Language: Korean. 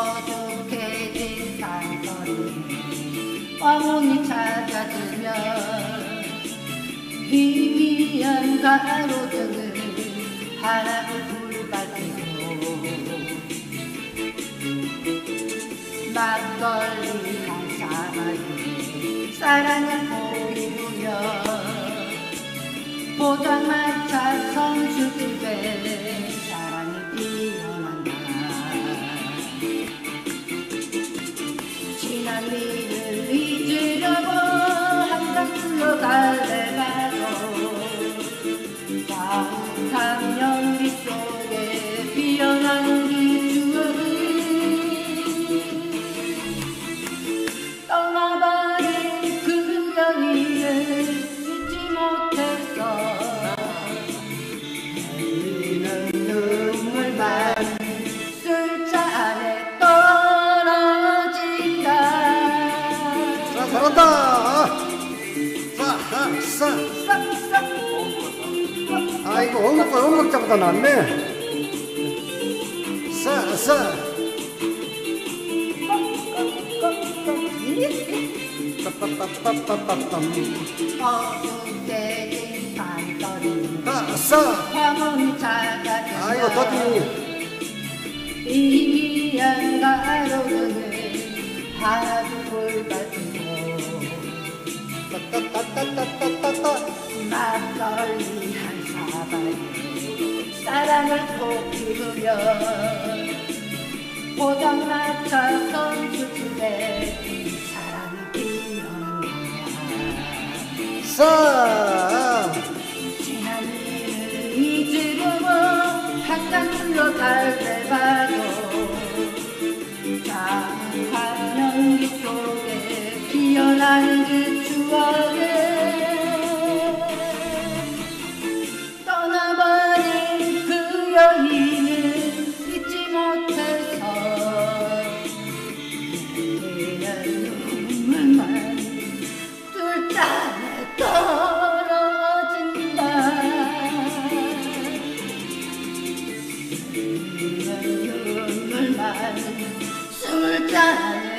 어둑해진 산소리 어머니 찾아들면 희미한 가로등을 바람을 불받치고 막걸리 한 사마리 사랑을 보이며 보장만 지 잘한다. 자, 하, 싸. 싹싹 아이고, 원곡과 원곡자보다 낫네. 싸, 싸. 빠빠빠빠빠빰. 어둑해진 밤거리 아, 싸. 황혼 찾아들어 아이고, 더디. 이미한 가로등을 사랑을 꼭 피우며 포장마차 선수집에 사랑이 피어난다 싸. 지난 일을 잊으려고 한강 흘러갈 봐도 작은 연기 속에 피어나는 그 추억에 눈물만 떨어진다